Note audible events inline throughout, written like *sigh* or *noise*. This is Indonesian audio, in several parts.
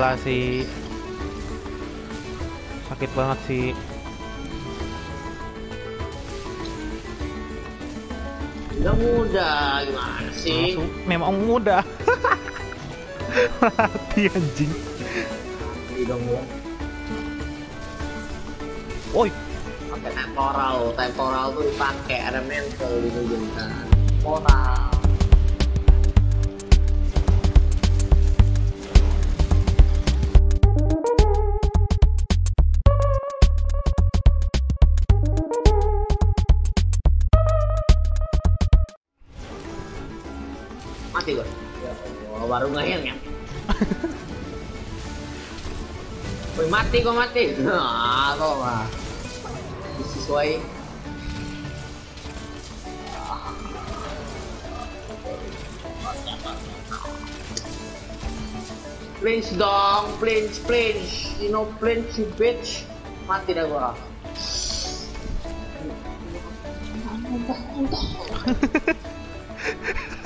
Gila sih. Sakit banget sih. Udah muda gimana sih? Langsung, memang mudah. *laughs* Mati anjing. Udah muda. Woi, Pakai temporal, temporal tuh dipakai ada mental di ujung kan. Temporal. Mati kok mati. Nah, *laughs* kok mah. Sesuai. Please dong, please, please. You know, please, you bitch. Mati dah gua.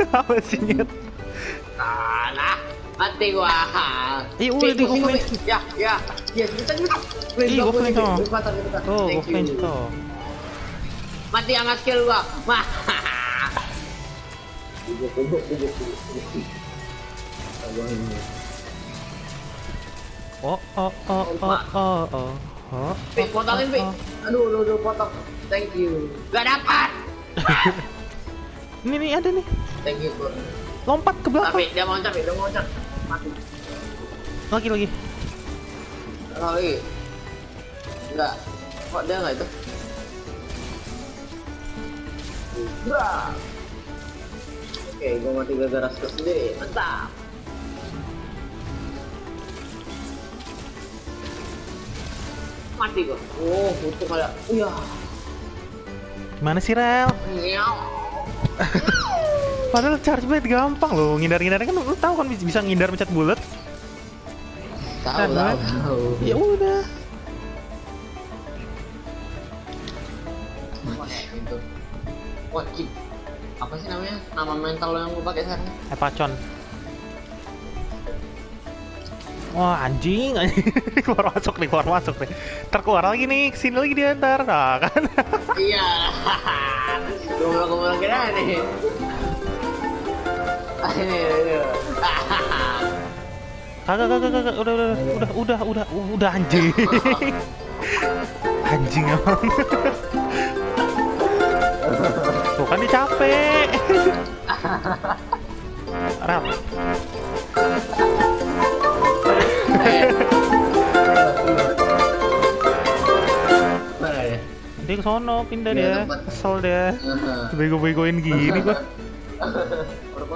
*laughs* apa sih nyet? Nah, nah. Mati gua. Ih, udah, di Pusing, gua pusing. Ya, ya. Ya, cepetan, Ih, gua flank you. tuh. Mati sama skill gua. Wah. Oh, oh, oh, oh, oh, oh. Oh, Pi, oh, oh. Aduh, aduh, aduh, potong. Thank you. Gak dapat. *laughs* Ini nih ada nih. Thank you, Bro. Lompat ke belakang. Tapi dia mau loncat, dia mau loncat. Mati. Lagi lagi. Oh, iya. Enggak. Kok dia enggak itu? Bra. Oke, gua mati gara-gara skill sendiri. Mantap. Mati gua. Oh, butuh kayak. Iya. Gimana sih Rel? *laughs* Padahal charge blade gampang loh. Ngindar-ngindar kan lu tahu kan bisa ngindar mencet bulat. Tahu, Kan, tahu. Ya udah. Itu. Wah, Cip. Apa sih namanya? Nama mental lo yang gue pakai sekarang? Epacon. Wah anjing, anjing. *laughs* keluar masuk nih, keluar masuk nih. Ntar keluar lagi nih, ke sini lagi dia ntar. Nah, kan. Iya. Gue bilang kira nih. *laughs* Kagak, kagak, kagak. Udah, udah, udah, udah, udah, udah anjing. *laughs* anjing emang. *laughs* Tuh kan dia capek. Mana ya? dia ke sono pindah dia. tempat. Kesel dia. Bego-begoin gini gua.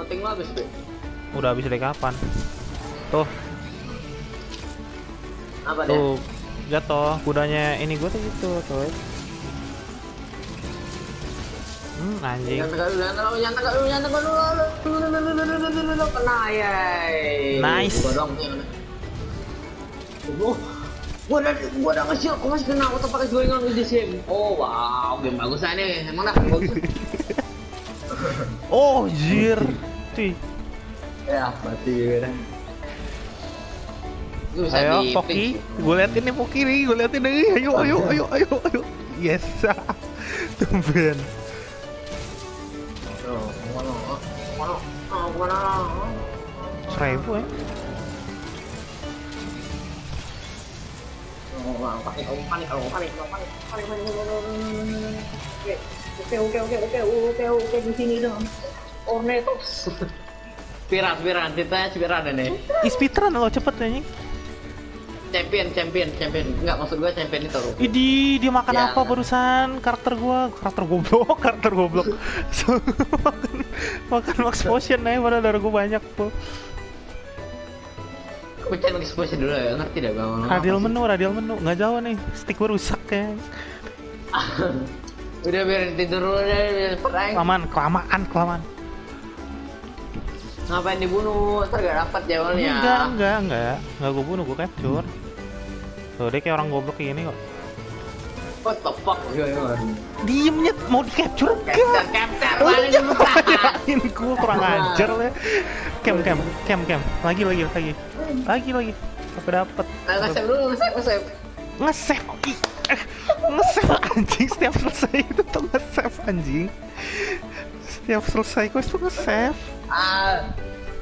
Udah penting lo habis deh. Udah habis dari kapan? Tuh, Apa deh? tuh jatuh kudanya ini gua tuh gitu tuh. Hmm, anjing. Kena ya. Nice. Gua? Oh, udah, gua udah nge-shield, gua masih kena, gua pakai going on with this game. Oh, wow, game bagus aja nih. Emang dah, bagus. Oh, jir. Cuy. ya, mati bisa Ayo, di Poki. Gue liatin nih Poki nih, gue liatin nih. Ayo, ayo, ayo, ayo, ayo. Yes. Tumben. Oh, mana? Mana? Oh, mana? Seribu ya. Oh, wah, panik, oh, panik, oh, panik, oh, panik, panik, panik, panik. Oke, oke, oke, oke, oke, oke, oke, di sini dong. Ornetos. Spiran, spiran, ceritanya spiran ini. Ih, speedrun lo cepet anjing. Champion, champion, champion. Enggak, maksud gue champion itu. Idi, dia makan Ya. apa barusan? Karakter gua, karakter goblok, *laughs* karakter goblok. Makan, *laughs* makan max potion aja padahal darah gua banyak tuh. Pencet exposure dulu ya, ngerti dah bang. Radial menu, radial menu, nggak jauh nih. Stick gua rusak ya. *laughs* Udah biarin tidur dulu deh, prank. Kelamaan, kelamaan, kelamaan. Ngapain dibunuh? Ntar gak dapet jawabnya. Enggak, enggak, enggak. Enggak gua bunuh, gua capture. Tuh, dia kayak orang goblok kayak gini kok. What the fuck? Diemnya mau di capture Capture, enggak? capture, Oh, balik iya, dulu. Yakin gua kurang ajar ya. Cam, cam, cam, cam. Lagi, lagi, lagi. Lagi, lagi. sampai dapet Nah, nge-save dulu, nge-save, nge-save. nge-save Ih, eh, nge-save anjing setiap selesai itu tuh nge-save anjing setiap selesai quest tuh nge-save Ah,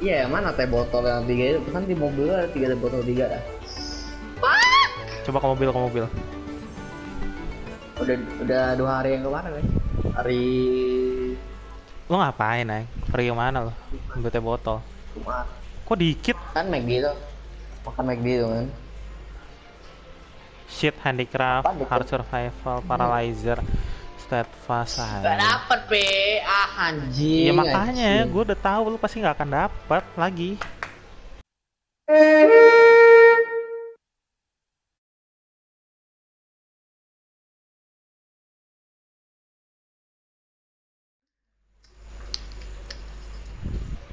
iya mana teh botol yang tiga itu? Kan di mobil ada tiga teh botol tiga dah. coba ke mobil ke mobil. Udah udah dua hari yang kemarin kan. Hari lo ngapain neng pergi ke mana lo ambil teh botol. Jumat. Kok dikit? Kan McD tuh. Makan McD tuh kan. shit handicraft hard survival paralyzer steadfast Gak dapet pe, ah anjing. ya makanya anjing. gue udah tahu lu pasti nggak akan dapat lagi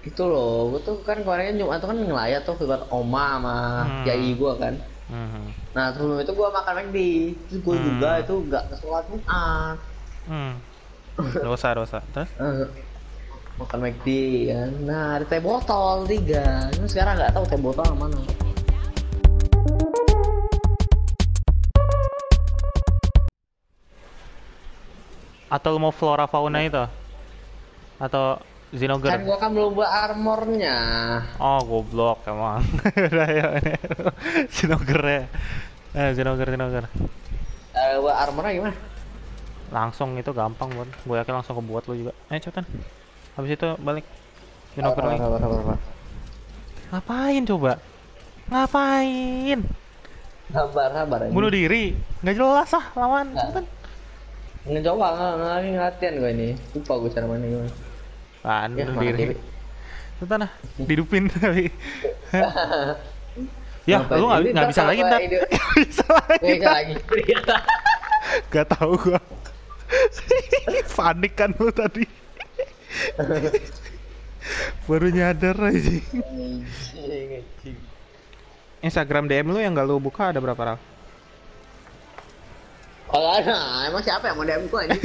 Gitu loh, gue tuh kan kemarin Jumat tuh kan ngelayat tuh buat oma sama Hmm. kiai gue kan. hmm. Nah sebelum itu gue makan McD, terus gue Hmm. juga itu gak sholat Jumat. Hmm. *laughs* dosa dosa terus Eh, makan McD kan. Nah ada teh botol tiga, Cuma sekarang nggak tahu teh botol mana. atau mau flora fauna itu atau Kan Xenoger gua kan belum buat armornya. oh goblok emang *laughs* udah ya Xenoger *laughs* ya eh Xenoger Xenoger Eh, buat armornya gimana? Langsung itu gampang buat gue yakin langsung kebuat lu juga. Eh cepetan. Habis itu balik. Sabar, lagi ngapain coba? Ngapain? Sabar, sabar. bunuh diri. Nggak jelas ah lawan. Nggak. cepetan. Ngecoba nggak latihan gue ini. Lupa gue cara mainnya gimana. ah Ya, bunuh diri? cepetan ah didupin tapi *laughs* ya Kenapa lu nggak bisa lagi ntar. *laughs* bisa lagi. Nggak bisa lagi. Gak tahu gua. *laughs* Panik kan lu tadi. Baru nyadar aja. Instagram DM lu yang gak lu buka ada berapa Ral? Kalau ada, emang siapa yang mau DM gue ini?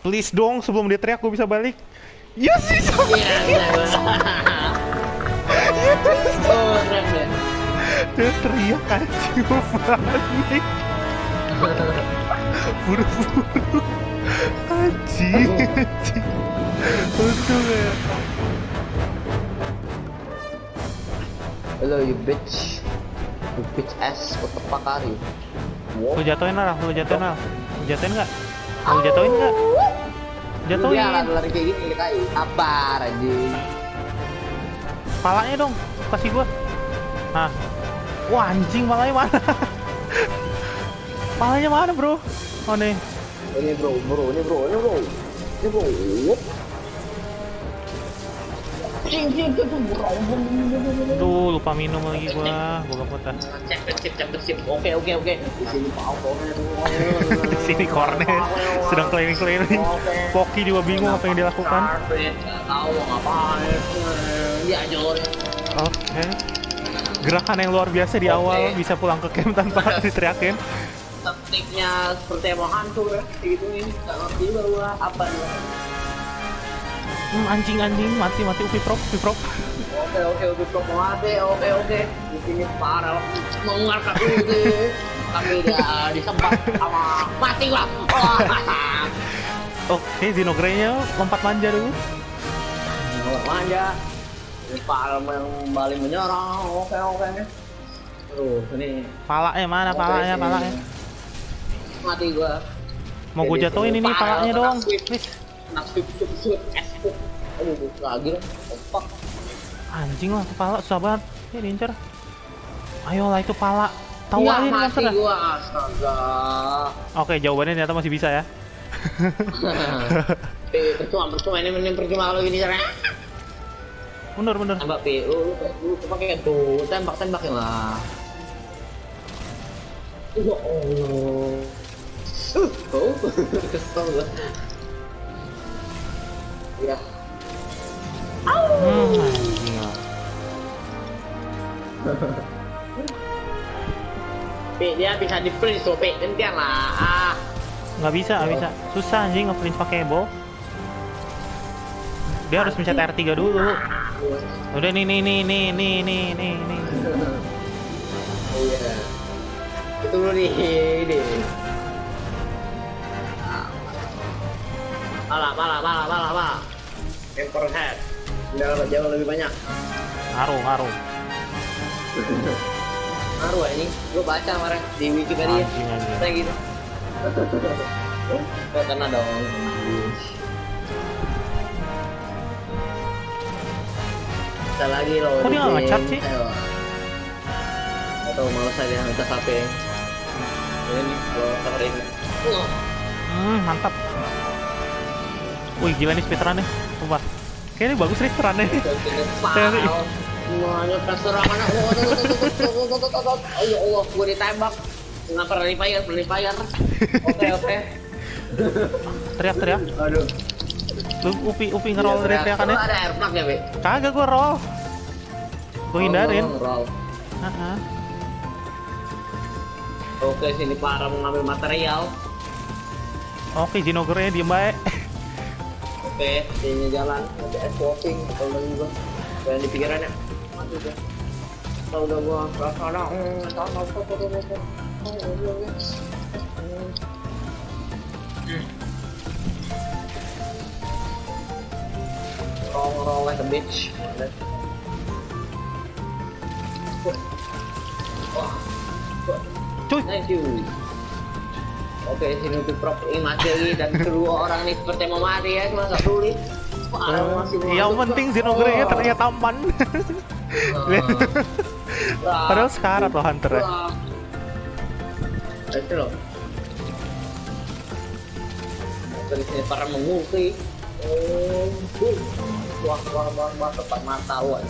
Please dong sebelum dia teriak gua bisa balik. Yes, *laughs* yes. Oh, deh. dia teriak gua panik. Buru-buru. Anjing. Untung ya. Hello, you bitch. You bitch ass, what the fuck are you? Lu Wow. jatuhin Ral, lu jatuhin Ral. Lu jatuhin nggak? Lu jatuhin nggak? Jatuhin. Dia lari-lari kayak gini, kayak sabar anjing. Palanya dong, kasih gua. Nah. Wah anjing palanya mana? *laughs* palanya mana bro? Oh nih. Ini bro, bro, ini bro, ini bro. Ini bro. Duh lupa minum lagi gua. Gua gak sip. Oke, oke, oke. Di sini. Di *laughs* sini sedang keliling-keliling. Poki juga bingung apa yang tahu mau ngapain. Dia jorin. Oke. Gerakan yang luar biasa di awal bisa pulang ke camp tanpa diteriakin. Tekniknya seperti emang hancur ya. Gitu ini. Nggak ngerti gua apa dia. Hmm, anjing anjing mati mati upi prop upi prop. Oke, oke, oke, Bro. Oke, oke, oke. Di sini parah. Mengeluarkan ini. Tapi dia disempat sama mati. Wah. *laughs* Oke, Zinogrey-nya lompat manja dulu. Nggak manja. Palem yang balik menyerang. Oke, oke. Tuh, ini Palanya mana palanya Oke, palanya? Mati gua. Mau gue Jadi, jatuhin ini palanya. Please. Kena sweep, sweep, sweep. Aduh, lagi dong. Kompak. Anjing lah, kepala susah banget. Ya diincar. Ayolah itu pala. Tahu aja nih mati monster gua, astaga. Oke, jawabannya ternyata masih bisa ya. *laughs* Percuma, percuma ini ini percuma kalau gini caranya. Mundur, mundur. Tembak P, lu pakai tuh, tembak tembakin lah. Ya Allah. Oh, kesel gua. Ya, lah. P dia bisa di print so P gantian lah. Ah, Nggak bisa, nggak bisa. Susah anjing nge-print pakai bow. Dia harus mencet R3 dulu. Udah nih nih nih nih nih nih nih nih. oh iya itu dulu nih ini Pala, pala, pala, pala, pala. Emperor head. Tidak dapat jauh lebih banyak. Haru, haru. *laughs* haru ini, gue baca kemarin di Wikipedia. Kayak gitu. *laughs* Gak kena dong. Kita lagi loh. Kok dia nggak ngecap sih? Atau malas aja ngecas HP. Ini kalau gue. Hmm, mantap. Wih gila nih speedrunnya. Sumpah. Kayaknya bagus nih speedrunnya. Seri. Melanjutkan serangan Oh ya Allah, gue ditembak Nggak pernah fire, pernah fire Oke, oke Teriak-teriak. Aduh Lu upi upi ngerol dari Iya, teriakannya. Lu ada air plug ya, Be? Kagak gua roll. Gua hindarin. Oh, roll. Heeh. Oke, sini para mengambil material. Oke, Jinogre diem baik capek kayaknya jalan es walking atau juga. Kalian dan di pikirannya mati udah kalau udah gua ke sana. Like a bitch. Thank you. Oke, sini untuk prop ini mati lagi dan kedua orang ini seperti mau mati ya, cuma. Wah, masih mau Yang penting Pak. Jinogre nya Oh. ternyata aman. Wah. Padahal sekarat loh hunter ya. Itu loh. Sini para. Oh, boom. wah, wah, wah, wah, tepat mata, wah.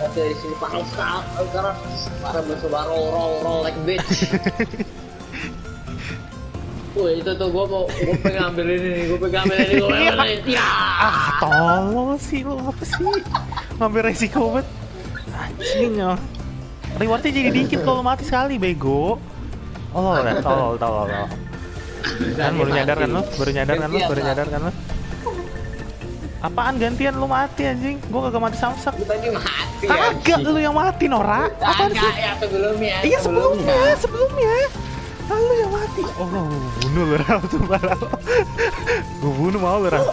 Oke, di sini para sekarang para mencoba roll, roll, roll like bitch. Wih, itu tuh gue mau, gue pengen ambil ini nih, gue pengen ambil ini, gue pengen ambil ini. Ya. Ah, tolong sih lu apa sih? Ngambil resiko banget. Anjing ya. Rewardnya jadi dikit kalau mati sekali bego. Oh, tolol, tolol, tolol. Kan baru nyadar kan lu? Baru nyadar kan lu? Baru nyadar kan lu? Apaan gantian lu mati anjing? Gua kagak mati samsak. Lu tadi mati Kagak lu yang mati Nora. Apaan sih? ya sebelumnya. Iya sebelumnya, sebelumnya. Lalu yang mati. Oh, gue bunuh lu Ral, sumpah Ral. Gue bunuh mau lu Ral.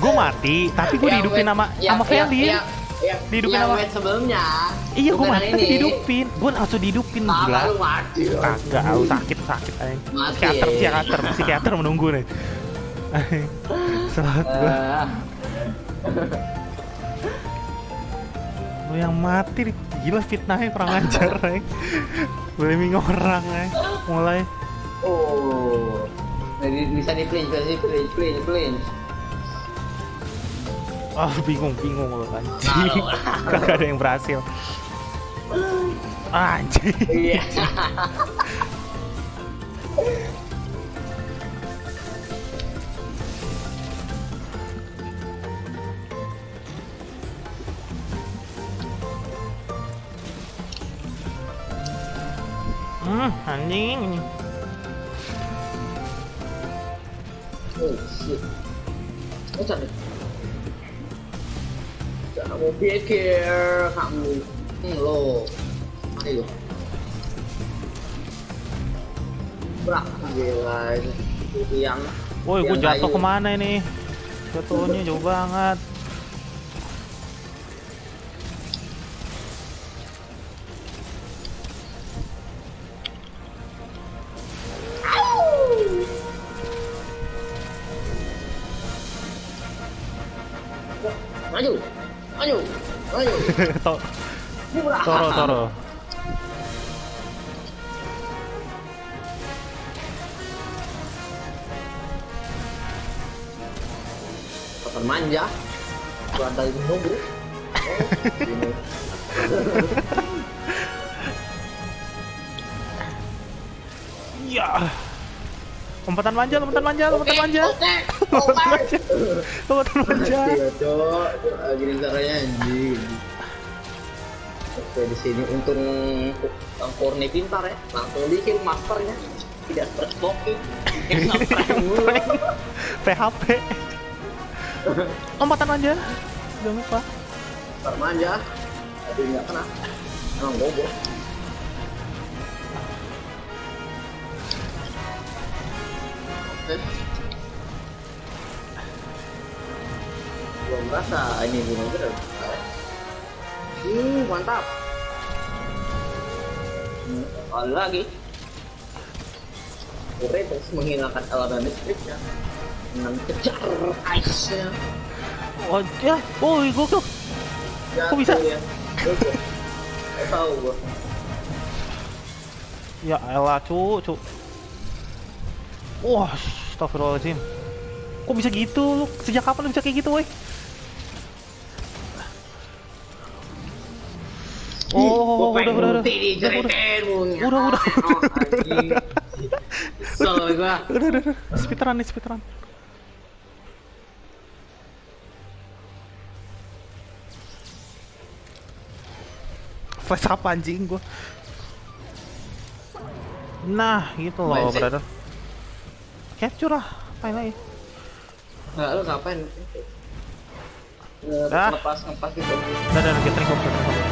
Gue mati, tapi gue ya, dihidupin sama sama ya, Feli. Ya, dihidupin sama sebelumnya. Iya, gue mati tapi dihidupin. Gue langsung dihidupin gila. Lu mati. Kagak, lu sakit sakit aja. Psikiater, psikiater, psikiater menunggu nih. *laughs* Selamat gue. Eh. Lu yang mati, gila fitnahnya kurang ajar, *laughs* Reng. Blaming orang, Reng. Mulai. Oh. Bisa di clinch, bisa di clinch, clinch, clinch. Oh, bingung, bingung lu anjing. *laughs* Kagak ada yang berhasil. *laughs* Anjing. Iya. Hmm, anjing. Oh shit. Oh jangan. Jangan mau pikir kamu. Hmm, lo. Ayo. Berat gila ini. Yang Woi, gue jatuh ke mana ini? Jatuhnya jauh banget. Maju. Maju. Maju. *laughs* To-. Toro, Toro. Papan manja. Buat dari menunggu. *laughs* Iya. Lompatan manja, lompatan manja, lompatan manja. Lompatan manja. Iya, Cok. Gini caranya anjing. Oke, di sini untung Bang Korni pintar ya. Langsung bikin masternya. Tidak mulu. PHP. Lompatan manja. Jangan lupa. Ntar manja. Tapi nggak kena. Emang bobo. Oke. Belum rasa ini bunuh bener. Uh, mantap. Hmm, Ada lagi. Ure terus menghilangkan elemen listriknya dengan kejar ice-nya. Oh, ya, oh, gokil. Kok bisa? Ya. Tahu gua. Ya elah, cu, cu. Wah, astagfirullahaladzim. Kok bisa gitu lu? Sejak kapan lu bisa kayak gitu, woi? Oh, Gua udah, pengen udah, udah. ngerti nih Udah, udah. ceritain lu. Udah, udah. Oh, anjing. Kesel gua. Udah, udah, udah. Speedrun nih, speedrun. Flash apa anjing gua? Nah, gitu loh, Main sih. brother. Capture lah, main lagi. Nggak, lu ngapain? Ah. Ngepas ngepas gitu. Udah, udah, udah, gathering kok, gathering kok.